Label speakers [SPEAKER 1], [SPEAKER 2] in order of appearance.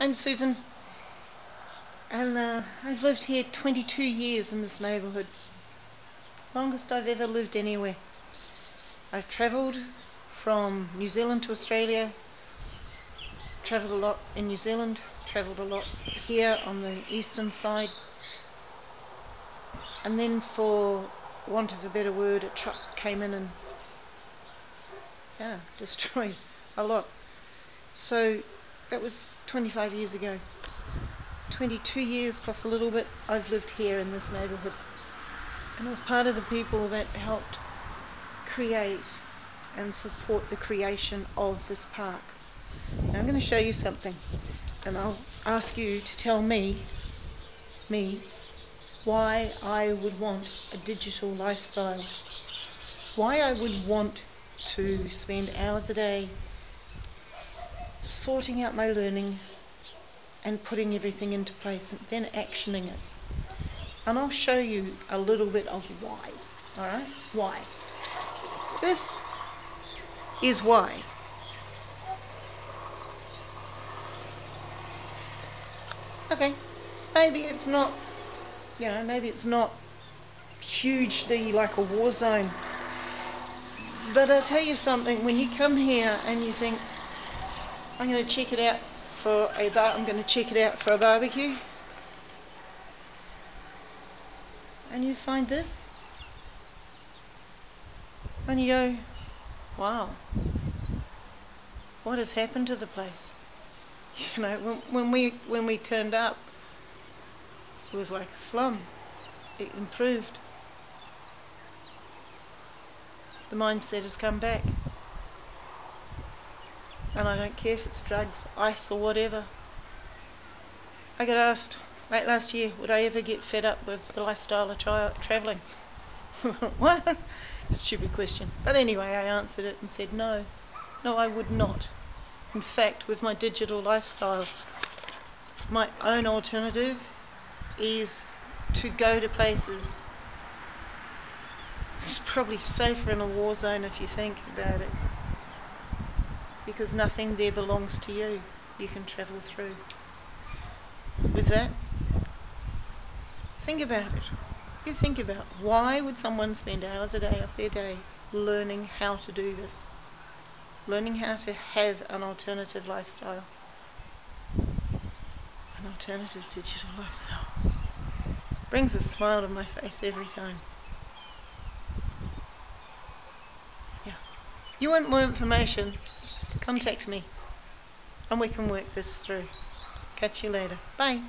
[SPEAKER 1] I'm Susan and uh, I've lived here 22 years in this neighbourhood. Longest I've ever lived anywhere. I've travelled from New Zealand to Australia, travelled a lot in New Zealand, travelled a lot here on the eastern side and then for want of a better word a truck came in and yeah, destroyed a lot. So that was 25 years ago. 22 years plus a little bit I've lived here in this neighbourhood. And I was part of the people that helped create and support the creation of this park. Now I'm going to show you something and I'll ask you to tell me, me, why I would want a digital lifestyle. Why I would want to spend hours a day sorting out my learning and putting everything into place and then actioning it. And I'll show you a little bit of why. Alright? Why? This is why. Okay, maybe it's not, you know, maybe it's not hugely like a war zone. But I'll tell you something, when you come here and you think, I'm going to check it out for a bar. I'm going to check it out for a barbecue. And you find this, and you go, "Wow, what has happened to the place?" You know, when, when we when we turned up, it was like a slum. It improved. The mindset has come back. And I don't care if it's drugs, ice or whatever. I got asked late last year, would I ever get fed up with the lifestyle of tra travelling? what? Stupid question. But anyway, I answered it and said no. No, I would not. In fact, with my digital lifestyle, my own alternative is to go to places. It's probably safer in a war zone if you think about it because nothing there belongs to you. You can travel through. With that, think about it. You think about why would someone spend hours a day of their day learning how to do this? Learning how to have an alternative lifestyle. An alternative digital lifestyle. Brings a smile to my face every time. Yeah. You want more information? Contact me and we can work this through. Catch you later. Bye.